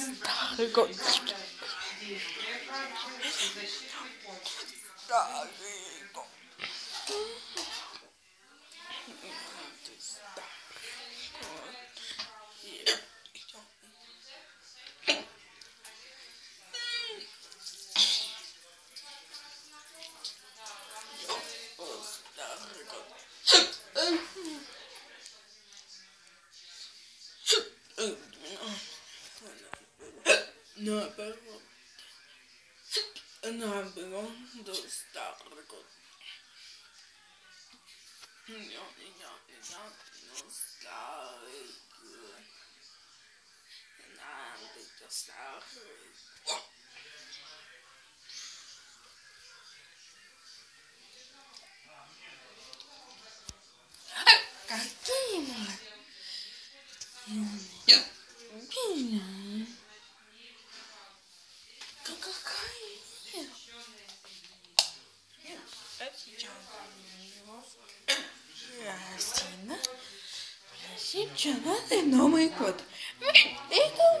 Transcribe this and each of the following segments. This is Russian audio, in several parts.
Старый год. Старый Год. Старый год. Наоборот. Наоборот, до старый год. Я, я, я, ну, старый год. Надо до старый год. Какие мы? Ясина. Сейчас это Новый год. Это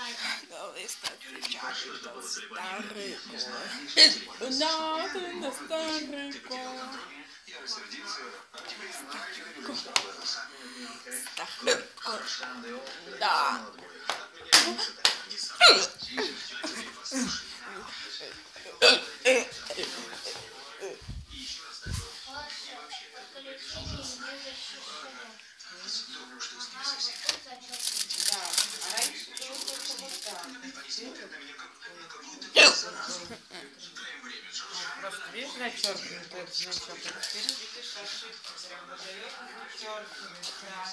год. Добрый старый год. Старый год. Надо на старый год. Старый год. Да. Просто видишь зачеркнут этот значок, а теперь видишь ошибку, прям выдает зачеркивать, да.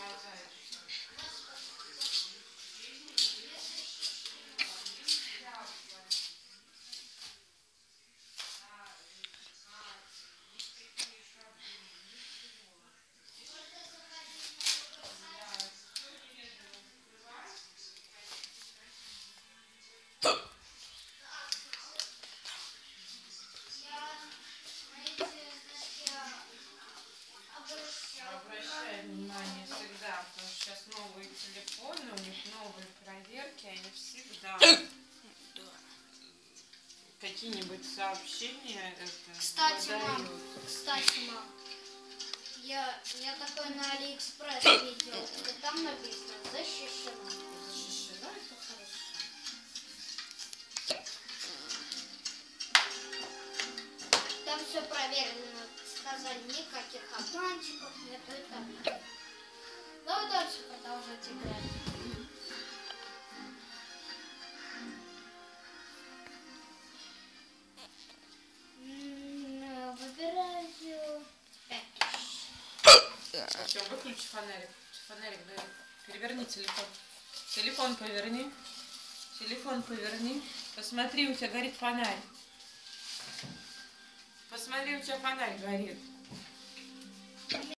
Молодец. Внимание всегда, потому что сейчас новые телефоны, у них новые проверки, они всегда какие-нибудь сообщения это Кстати, мам, кстати, мам, я, я такой на Алиэкспресс видел, и там написано защищено. Защищено, это хорошо. Там все проверено, сказали никаких обманщиков, нету и так далее. Давай дальше продолжать играть. Выбираю пять. Все, выключи фонарик. Фонарик, да. Переверни телефон. Телефон поверни. Телефон поверни. Посмотри, у тебя горит фонарь. Посмотри, у тебя фонарь горит.